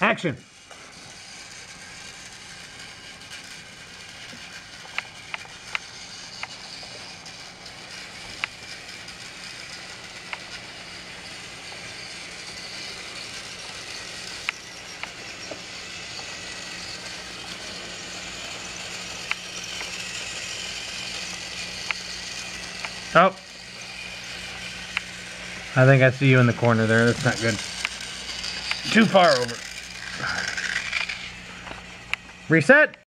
Action. Oh. I think I see you in the corner there. That's not good. Too far over. Reset.